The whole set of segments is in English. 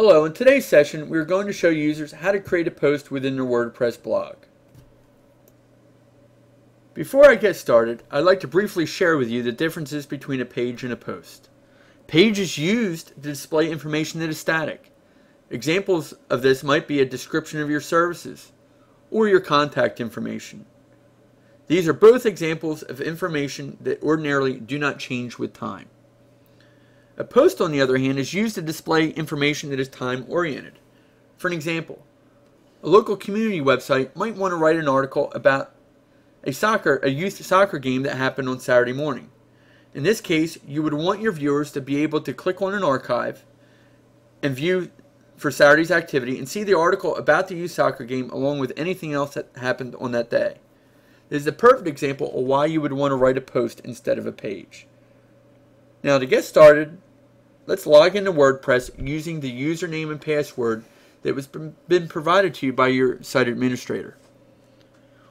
Hello, in today's session we are going to show users how to create a post within their WordPress blog. Before I get started, I'd like to briefly share with you the differences between a page and a post. Page is used to display information that is static. Examples of this might be a description of your services or your contact information. These are both examples of information that ordinarily do not change with time. A post, on the other hand, is used to display information that is time-oriented. For an example, a local community website might want to write an article about a soccer, a youth soccer game that happened on Saturday morning. In this case, you would want your viewers to be able to click on an archive and view for Saturday's activity and see the article about the youth soccer game along with anything else that happened on that day. This is a perfect example of why you would want to write a post instead of a page. Now to get started, Let's log into WordPress using the username and password that was been provided to you by your site administrator.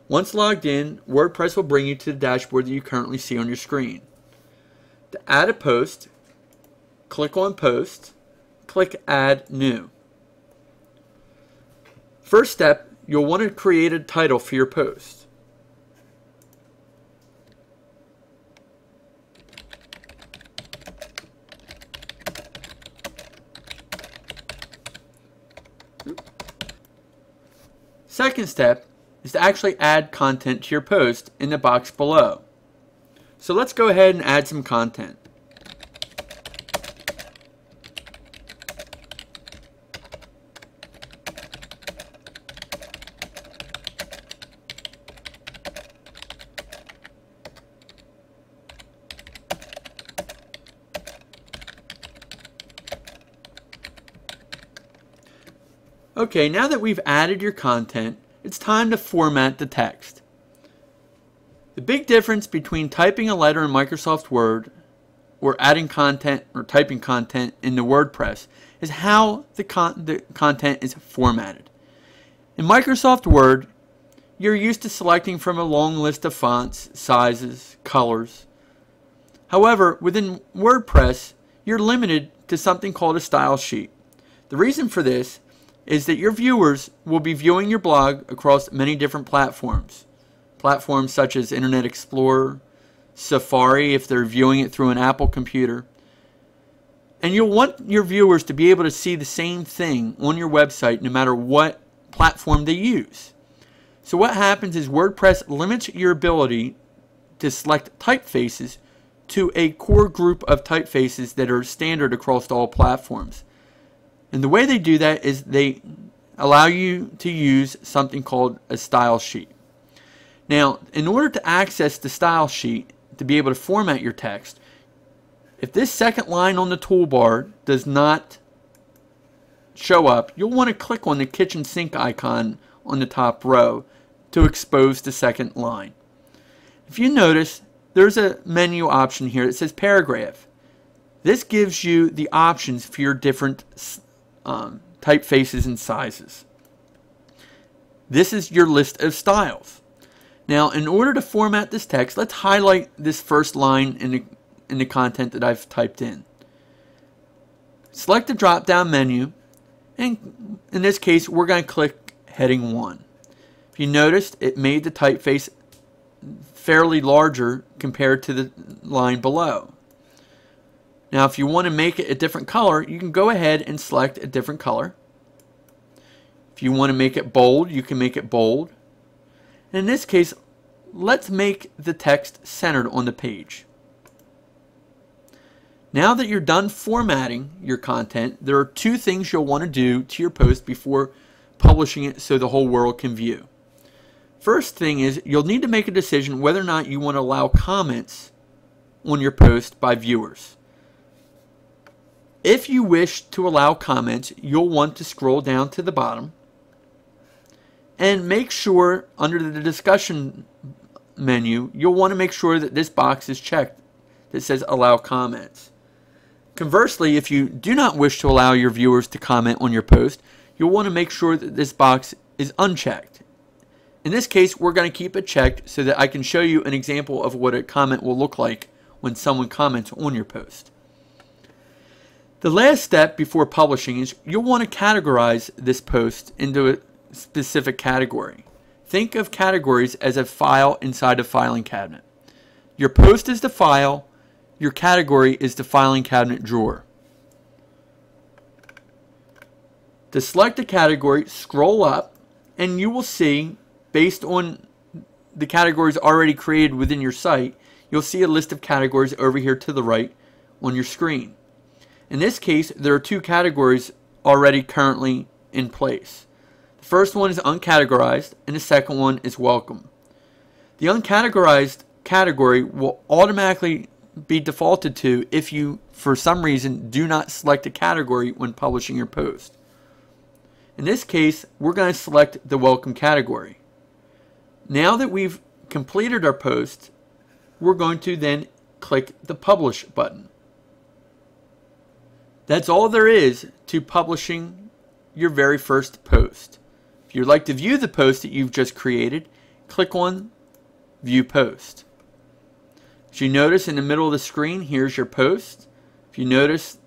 Once logged in, WordPress will bring you to the dashboard that you currently see on your screen. To add a post, click on Post, click Add New. First step, you'll want to create a title for your post. Second step is to actually add content to your post in the box below. So let's go ahead and add some content. Okay, now that we've added your content, it's time to format the text. The big difference between typing a letter in Microsoft Word or adding content or typing content into WordPress is how the, con the content is formatted. In Microsoft Word, you're used to selecting from a long list of fonts, sizes, colors. However, within WordPress, you're limited to something called a style sheet. The reason for this is that your viewers will be viewing your blog across many different platforms. Platforms such as Internet Explorer, Safari if they're viewing it through an Apple computer. And you'll want your viewers to be able to see the same thing on your website no matter what platform they use. So what happens is WordPress limits your ability to select typefaces to a core group of typefaces that are standard across all platforms. And the way they do that is they allow you to use something called a style sheet. Now, in order to access the style sheet, to be able to format your text, if this second line on the toolbar does not show up, you'll want to click on the kitchen sink icon on the top row to expose the second line. If you notice, there's a menu option here that says paragraph. This gives you the options for your different um, typefaces and sizes. This is your list of styles. Now, in order to format this text, let's highlight this first line in the, in the content that I've typed in. Select the drop-down menu, and in this case, we're going to click Heading 1. If you noticed, it made the typeface fairly larger compared to the line below. Now if you want to make it a different color, you can go ahead and select a different color. If you want to make it bold, you can make it bold. And in this case, let's make the text centered on the page. Now that you're done formatting your content, there are two things you'll want to do to your post before publishing it so the whole world can view. First thing is you'll need to make a decision whether or not you want to allow comments on your post by viewers. If you wish to allow comments, you'll want to scroll down to the bottom and make sure under the discussion menu, you'll want to make sure that this box is checked that says allow comments. Conversely, if you do not wish to allow your viewers to comment on your post, you'll want to make sure that this box is unchecked. In this case, we're going to keep it checked so that I can show you an example of what a comment will look like when someone comments on your post. The last step before publishing is you'll want to categorize this post into a specific category. Think of categories as a file inside a filing cabinet. Your post is the file, your category is the filing cabinet drawer. To select a category, scroll up and you will see, based on the categories already created within your site, you'll see a list of categories over here to the right on your screen. In this case, there are two categories already currently in place. The first one is uncategorized and the second one is welcome. The uncategorized category will automatically be defaulted to if you, for some reason, do not select a category when publishing your post. In this case, we're going to select the welcome category. Now that we've completed our post, we're going to then click the publish button. That's all there is to publishing your very first post. If you'd like to view the post that you've just created, click on View Post. As you notice in the middle of the screen, here's your post. If you notice,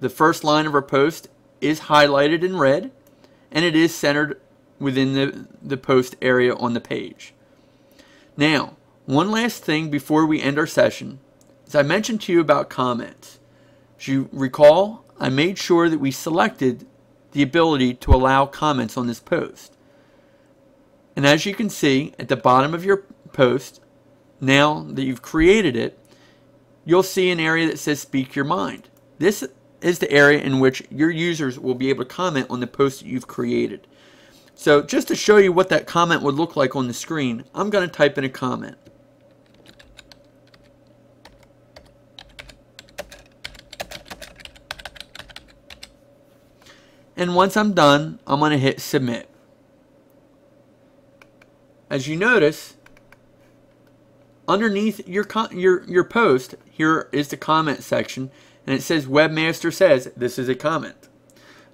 the first line of our post is highlighted in red, and it is centered within the, the post area on the page. Now, one last thing before we end our session is I mentioned to you about comments. As you recall, I made sure that we selected the ability to allow comments on this post. And as you can see at the bottom of your post, now that you've created it, you'll see an area that says speak your mind. This is the area in which your users will be able to comment on the post that you've created. So just to show you what that comment would look like on the screen, I'm going to type in a comment. And once I'm done, I'm going to hit submit. As you notice, underneath your, your, your post, here is the comment section, and it says Webmaster says this is a comment.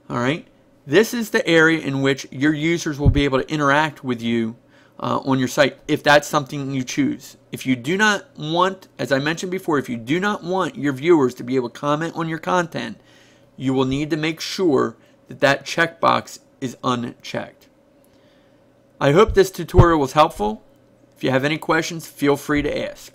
All right. This is the area in which your users will be able to interact with you uh, on your site if that's something you choose. If you do not want, as I mentioned before, if you do not want your viewers to be able to comment on your content, you will need to make sure that that checkbox is unchecked. I hope this tutorial was helpful. If you have any questions, feel free to ask.